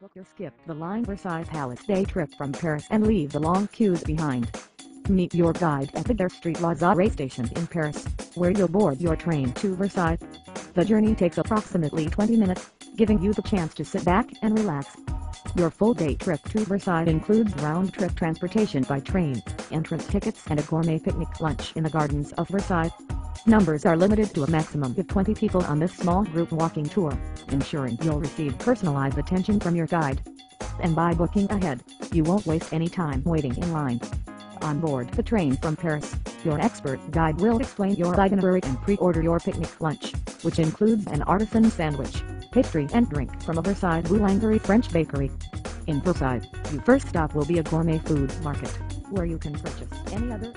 Book or skip the line Versailles Palace day trip from Paris and leave the long queues behind. Meet your guide at the Gare Street Lazare station in Paris, where you'll board your train to Versailles. The journey takes approximately 20 minutes, giving you the chance to sit back and relax. Your full day trip to Versailles includes round-trip transportation by train, entrance tickets and a gourmet picnic lunch in the gardens of Versailles. Numbers are limited to a maximum of 20 people on this small group walking tour, ensuring you'll receive personalized attention from your guide. And by booking ahead, you won't waste any time waiting in line. On board the train from Paris, your expert guide will explain your itinerary and pre-order your picnic lunch, which includes an artisan sandwich, pastry and drink from a Versailles Boulangerie French bakery. In Versailles, your first stop will be a gourmet food market, where you can purchase any other